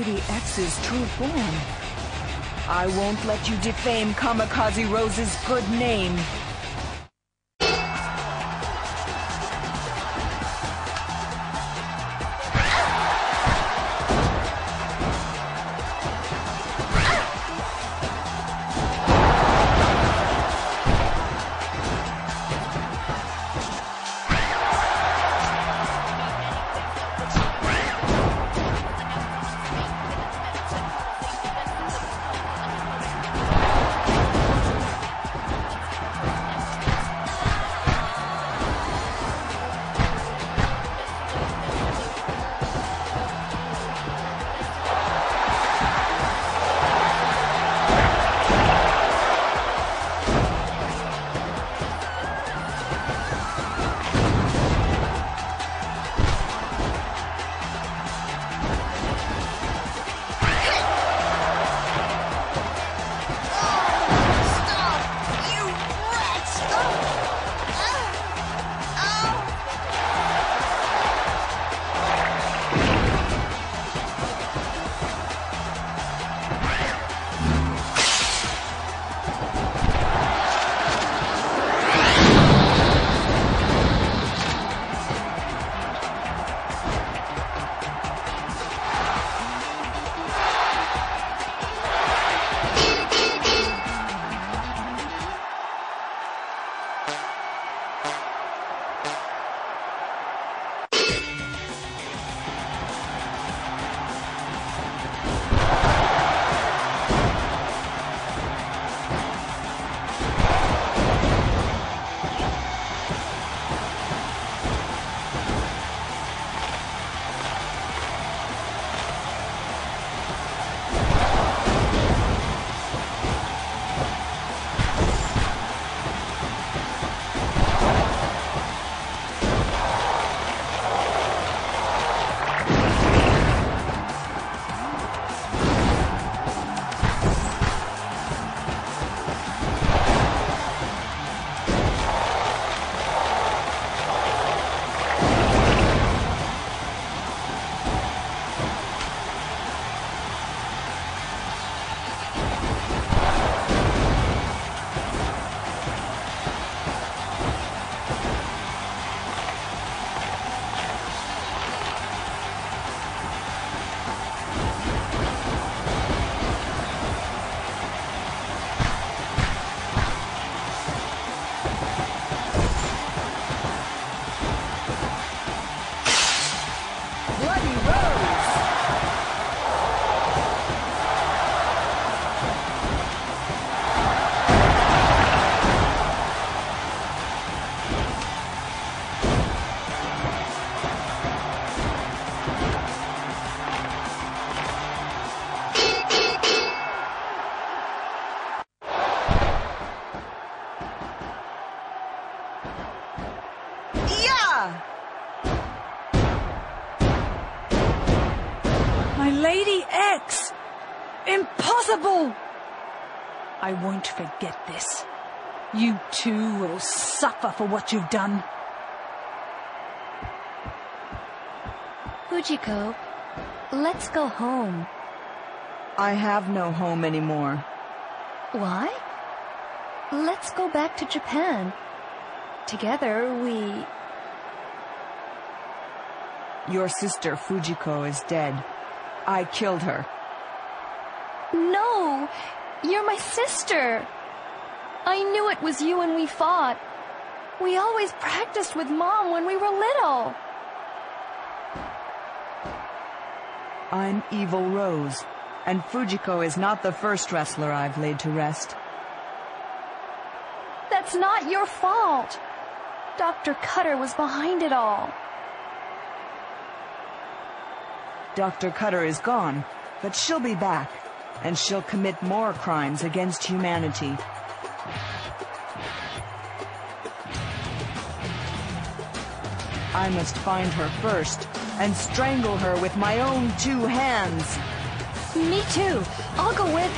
Lady X's true form. I won't let you defame Kamikaze Rose's good name. My Lady X! Impossible! I won't forget this. You too will suffer for what you've done. Fujiko, let's go home. I have no home anymore. Why? Let's go back to Japan. Together we. Your sister Fujiko is dead. I killed her. No! You're my sister! I knew it was you when we fought. We always practiced with Mom when we were little. I'm Evil Rose, and Fujiko is not the first wrestler I've laid to rest. That's not your fault. Dr. Cutter was behind it all. Dr. Cutter is gone, but she'll be back, and she'll commit more crimes against humanity. I must find her first and strangle her with my own two hands. Me too. I'll go with.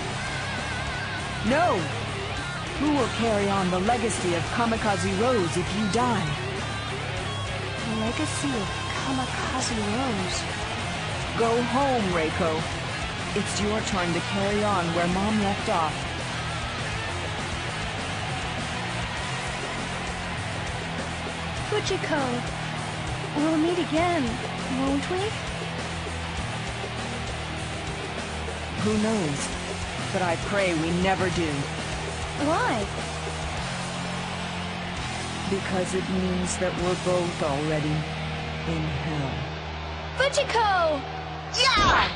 No! Who will carry on the legacy of Kamikaze Rose if you die? The legacy of Kamikaze Rose. Go home, Reiko. It's your turn to carry on where Mom left off. Fujiko, we'll meet again, won't we? Who knows? But I pray we never do. Why? Because it means that we're both already in hell. Fujiko! 呀。